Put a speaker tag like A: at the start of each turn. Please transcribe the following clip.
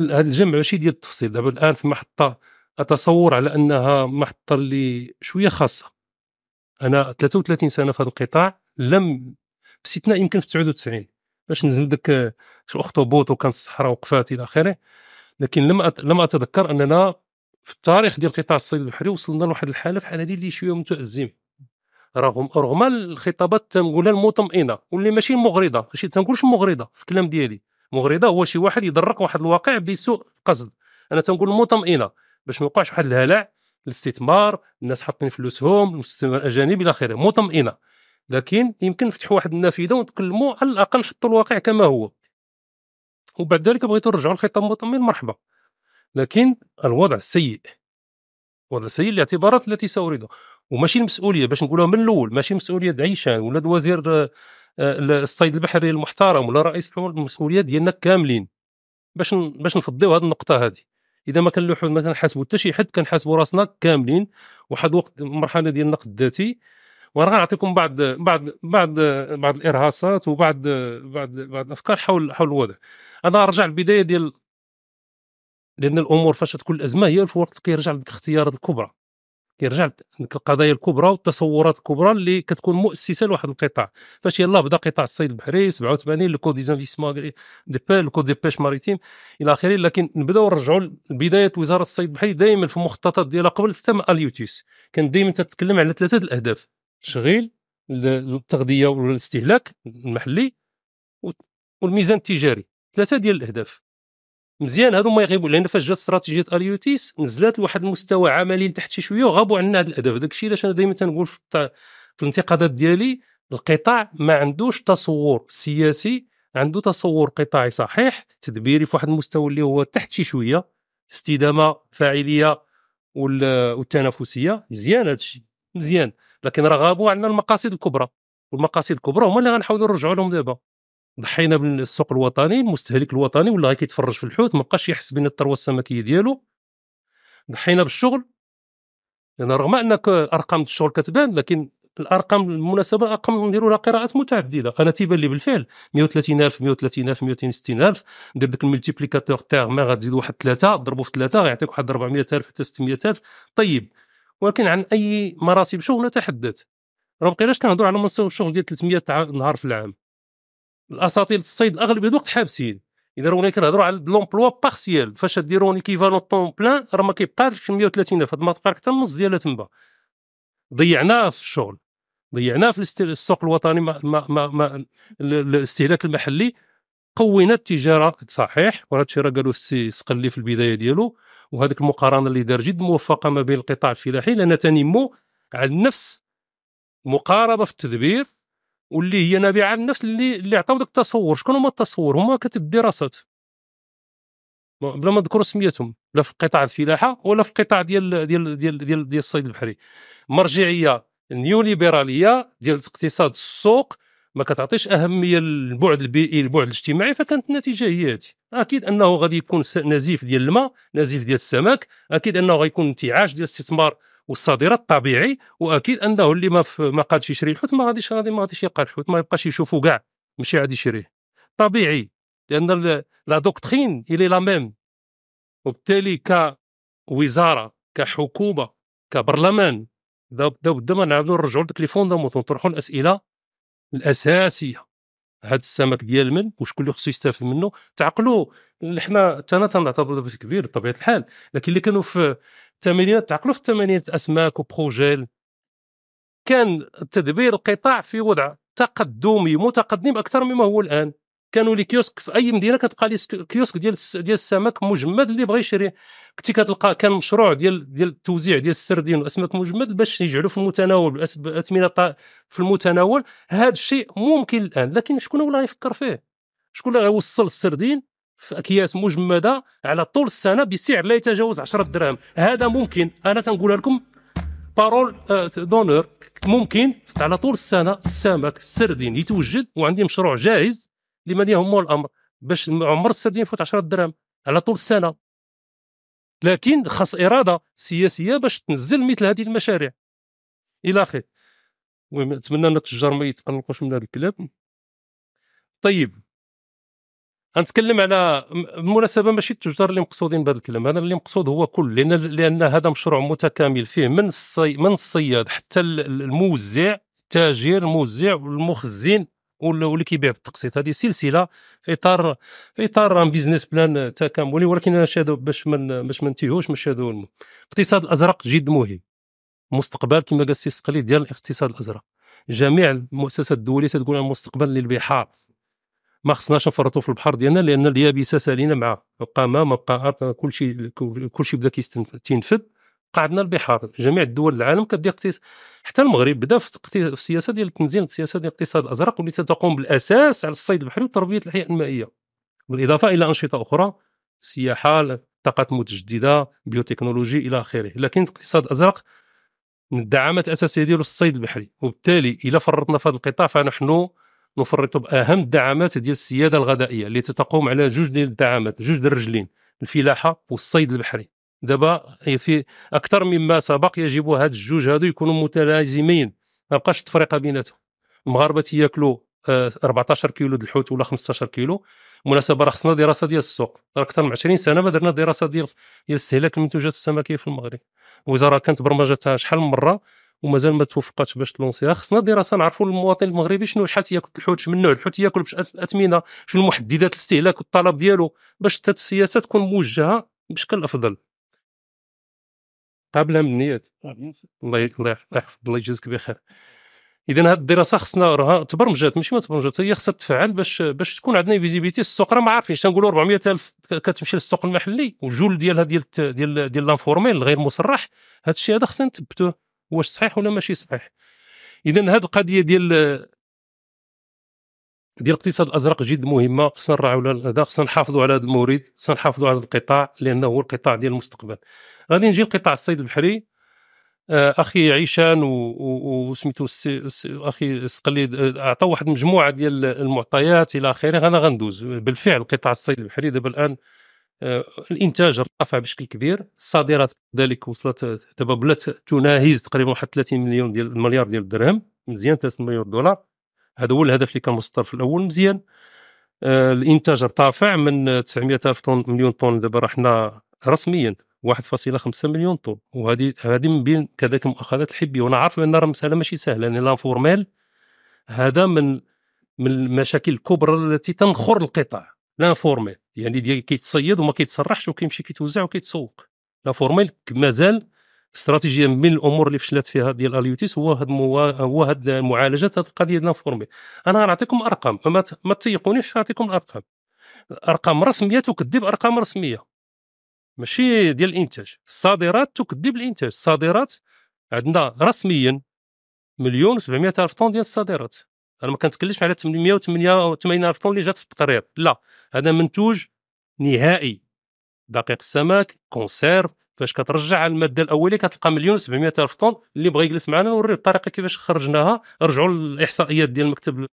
A: هذا الجمع ماشي ديال التفصيل. دابا الآن في محطة أتصور على أنها محطة اللي شوية خاصة. أنا 33 سنة في هذا القطاع لم باستثناء يمكن في 99 باش نزل داك الاخطبوط وكانت الصحراء وقفات إلى آخره. لكن لم أت... لم أتذكر أننا في التاريخ ديال قطاع الصيد البحري وصلنا لواحد الحالة بحال هذه اللي شوية متازم رغم رغم الخطابات تنقولها المطمئنة واللي ماشي مغرضة ماشي تنقولش مغرضة في الكلام ديالي. مغرضة هو شي واحد يدرك واحد الواقع بسوء قصد. أنا تنقول مطمئنة باش ما يوقعش واحد الهلع الاستثمار الناس حاطين فلوسهم المستثمر الأجانب إلى آخره. مطمئنة. لكن يمكن نفتحوا واحد النافذة ونتكلموا على الأقل نحطوا الواقع كما هو. وبعد ذلك بغيتوا نرجعوا للخطاب المطمئن مرحبا. لكن الوضع سيء. وضع سيء لاعتبارات التي سأريدها. وماشي المسؤولية باش نقولها من الأول ماشي مسؤولية عيشان ولا وزير الصيد البحري المحترم ولا رئيس المسؤولية ديالنا كاملين. باش باش نفضيو هذه النقطة هذه إذا ما كان ما كنحاسبوا حتى شي حد كنحاسبوا راسنا كاملين واحد الوقت مرحله ديال النقد الذاتي وأنا غنعطيكم بعض بعض بعض بعض الإرهاصات وبعض بعض بعض الأفكار حول حول الوضع. أنا ارجع للبداية ديال لأن الأمور فاش تكون الأزمة هي في الوقت كيرجع للاختيارات الكبرى. كيرجع القضايا الكبرى والتصورات الكبرى اللي كتكون مؤسسة لواحد القطاع. فاش يلاه بدا قطاع الصيد البحري 87 le code des investissements de pêche le code des pêches maritimes إلى آخره. لكن نبداو نرجعوا لبداية وزارة الصيد البحري دائما في المخططات ديالها قبل حتى Halieutis. كان دائما تتكلم على ثلاثة الأهداف التشغيل التغذية والاستهلاك المحلي والميزان التجاري. ثلاثة ديال الأهداف. مزيان. هادو ما يغيبوا لأن فاش جات استراتيجية Halieutis نزلات لواحد المستوى عملي لتحت شي شوية وغابوا عنا هاد الاهداف داك الشيء علاش أنا دائما تنقول في, الانتقادات ديالي القطاع ما عندوش تصور سياسي عنده تصور قطاعي صحيح تدبيري في واحد المستوى اللي هو تحت شي شوية. استدامه فاعليه والتنافسية. مزيان هذا الشيء. مزيان. لكن راه غابوا عندنا المقاصد الكبرى. والمقاصد الكبرى هما اللي غنحاولوا نرجعوا لهم دابا. ضحينا بالسوق الوطني المستهلك الوطني ولا كيتفرج في الحوت ما بقاش يحس بين الثروة السمكية ديالو. ضحينا بالشغل. لأن رغم أنك أرقام الشغل كتبان لكن الأرقام بالمناسبه الارقام نديروا لها قراءات متعددة. أنا تيبان لي بالفعل 130000 130000 260000 ندير داك الملتيبليكاتور تاع ما غتزيد واحد ثلاثة ضربوا في ثلاثة غيعطيك واحد 400000 حتى 600000 طيب ولكن عن أي مراسم شغل نتحدث راه بقيناش كنهضروا على منصب الشغل ديال 300 نهار في العام. الأساطيل الصيد اغلبيه الوقت حابسين. إذا رانا كنهضروا على l'emploi partiel فاش ديروا équivalent temps plein راه ما كيبقاش 130 ألف ما تبقى حتى النص ديالها تما ضيعناه في الشغل ضيعناه في السوق الوطني ما ما ما, ما الاستهلاك المحلي. قوينا التجارة صحيح وهذا الشيء راه قالوا السي سقلي في البداية ديالو وهذيك المقارنة اللي دار جد موفقة ما بين القطاع الفلاحي لأن تنمو على نفس مقاربة في التدبير واللي هي نابعه عن النفس اللي اللي عطاو داك التصور. شكون هما التصور؟ هما كاتب الدراسات بلا ما نذكروا سميتهم. لا في قطاع الفلاحة ولا في القطاع ديال ديال ديال ديال, ديال الصيد البحري. مرجعية نيو ليبراليه ديال اقتصاد السوق ما كتعطيش أهمية للبعد البيئي البعد الاجتماعي فكانت النتيجة هي هذه أكيد أنه غادي يكون نزيف ديال الماء نزيف ديال السمك. أكيد أنه غيكون انتعاش ديال الاستثمار والصادرات طبيعي وأكيد أنه اللي ما ما قادش يشري الحوت ما غاديش غادي ما غاديش يلقى الحوت ما يبقاش يشوفوا كاع ماشي غادي يشريه. طبيعي لأن la doctrine elle est la même وبالتالي كوزارة كحكومة كبرلمان بدا ما نعاودوا نرجعوا لديك les fondements نطرحوا الأسئلة الأساسية. هذا السمك ديال من وشكون اللي خصو يستافد منه تعقلوا حنا أنا تنعتبر كبير بطبيعة الحال لكن اللي كانوا في الثمانينات تعقلوا في الثمانينات أسماك وبروجيل. كان تدبير القطاع في وضع تقدمي متقدم أكثر مما هو الآن. كانوا les kiosques في أي مدينة كتلقى les kiosques ديال ديال السمك مجمد اللي بغى يشري. كنتي كتلقى كان مشروع ديال ديال التوزيع ديال السردين واسماك مجمد باش يجعلوا في المتناول بأثمنة في المتناول. هذا الشيء ممكن الآن لكن شكون ولا يفكر فيه؟ شكون اللي غيوصل السردين في أكياس مجمدة على طول السنة بسعر لا يتجاوز 10 دراهم؟ هذا ممكن. أنا تنقولها لكم بارول دونور ممكن. على طول السنة السمك السردين يتوجد وعندي مشروع جاهز. لمن يهمه الأمر؟ باش عمر السردين يفوت 10 دراهم على طول السنة لكن خاص إرادة سياسية باش تنزل مثل هذه المشاريع. إلى آخره. نتمنى ان التجار ما يتقلقوش من هذا الكلام. طيب. غنتكلم على بالمناسبه ماشي التجار اللي مقصودين بهذا الكلام. هذا اللي مقصود هو كل لأن لأن هذا مشروع متكامل فيه من الصي من الصياد حتى الموزع التاجر الموزع والمخزن واللي كيبيع بالتقسيط. هذه سلسلة في إطار في إطار business plan تكاملي ولكن أنا شادو باش من باش ما ننتهوش مش هذا الاقتصاد الأزرق جد مهم. مستقبل كما قال السي ديال الاقتصاد الأزرق. جميع المؤسسات الدولية تقول عن مستقبل للبحار. ما خصناش نفرطوا في البحر ديالنا لأن اليابسة سالينا معاه بقى ما ما بقى كل شيء كل شيء بدا كيستنفد بقى عندنا البحار جميع الدول العالم كدير حتى المغرب بدأ في السياسة ديال تنزيل السياسة ديال الاقتصاد الأزرق واللي تقوم بالأساس على الصيد البحري وتربيه الأحياء المائية. بالإضافة إلى أنشطة أخرى السياحة طاقات متجددة biotechnologie إلى آخره. لكن الاقتصاد الأزرق من الدعامات الأساسية ديالو الصيد البحري. وبالتالي اذا فرطنا في هذا القطاع فنحن نفرط بأهم الدعامات ديال السيادة الغذائية اللي تقوم على جوج ديال الدعامات جوج الرجلين الفلاحة والصيد البحري. دابا في أكثر مما سبق يجب هاد الجوج هادو يكونوا متلازمين ما بقاش التفرقة بيناتهم. المغاربة تياكلوا 14 آه، كيلو د الحوت ولا 15 كيلو. بالمناسبة راه خصنا دراسة ديال السوق. أكثر من 20 سنة ما درنا دراسة ديال ديال استهلاك المنتوجات السمكية في المغرب. الوزارة كانت برمجتها شحال من مرة ومازال ما توفقاتش باش تلونسيها. خصنا دراسة نعرفوا المواطن المغربي شنو شحال تياكل الحوت من نوع الحوت ياكل باش الاثمنه شنو محددات الاستهلاك والطلب ديالو. باش السياسة تكون موجهة بشكل أفضل. قابله من النيات الله الله يحفظ الله يجازيك بخير. اذا هذه الدراسة خصنا راها تبرمجات ماشي ما تبرمجات هي خصها تفعل باش باش تكون عندنا visibilité السوق. راه ما عارفينش تنقولوا 400000 كتمشي للسوق المحلي والجول ديالها ديال ديال ديال l'informel الغير مصرح هذا الشيء هذا خصنا نثبتوه واش صحيح ولا ماشي صحيح. اذا هذه القضية ديال ديال الاقتصاد الازرق جد مهمة خصنا نراعوا هذا خصنا نحافظوا على هذا المورد خصنا نحافظوا على القطاع لأنه هو القطاع ديال المستقبل. غادي نجي لقطاع الصيد البحري. آه، أخي عيشان وسميتو أخي السقليد آه، عطى واحد المجموعه ديال المعطيات إلى آخره أنا غندوز. بالفعل قطاع الصيد البحري دابا الآن آه، الإنتاج ارتفع بشكل كبير. الصادرات كذلك وصلت دابا بلات تناهز تقريبا واحد 30 مليون ديال المليار ديال الدرهم مزيان 3 مليار دولار. هذا هو الهدف اللي كان مسطر في الأول. مزيان. الإنتاج ارتفع من 900 ألف طن مليون طن دابا رحنا رسميا 1.5 مليون طن. وهذه هذه من بين كذلك المؤاخذات الحبية. وأنا عارف أن المساله ماشي سهلة لأن لانفورميل هذا من من المشاكل الكبرى التي تنخر القطاع. l'informel يعني كيتصيد وما كيتصرحش وكيمشي كيتوزع وكيتسوق. l'informel مازال استراتيجية من الأمور اللي فشلت فيها ديال Halieutis هو هاد هو هاد معالجه هاد القضية ديال l'informel أنا غنعطيكم أرقام ما, ما تيقونيش نعطيكم الأرقام. أرقام رسمية تكذب أرقام رسمية. ماشي ديال الإنتاج. الصادرات تكذب الإنتاج. الصادرات عندنا رسميا مليون و700 ألف طن ديال الصادرات. أنا ما كنتكلمش على 888 ألف طن اللي جات في التقرير. لا هذا منتوج نهائي. دقيق السمك كونسيرف فاش كترجع المادة الاوليه كتلقى مليون و700 ألف طن اللي بغى يجلس معنا نوريه الطريقة كيفاش خرجناها. رجعوا للإحصائيات ديال المكتب